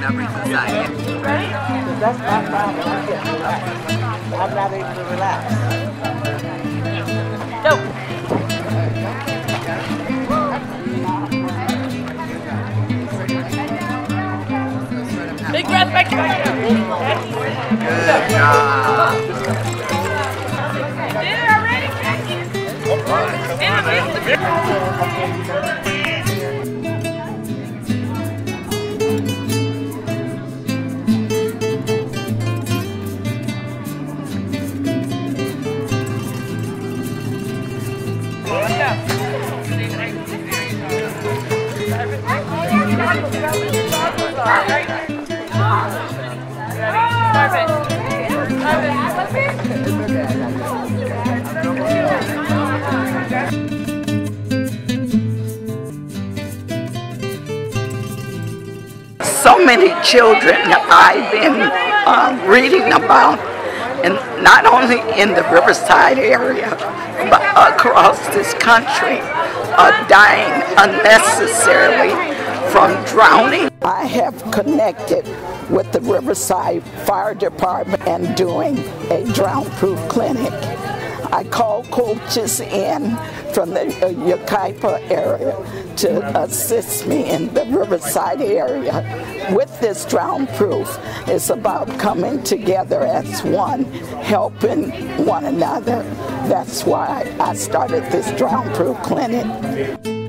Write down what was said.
not breathing inside. That's my problem. I can't relax. I'm not able to relax. Go. Big breath back Good job. Dinner already, Dinner, So many children I've been uh, reading about, and not only in the Riverside area, but across this country, are dying unnecessarily from drowning. I have connected with the Riverside Fire Department and doing a drown-proof clinic. I call coaches in from the uh, Yucaipa area to assist me in the Riverside area with this drown proof. It's about coming together as one, helping one another. That's why I started this drown proof clinic.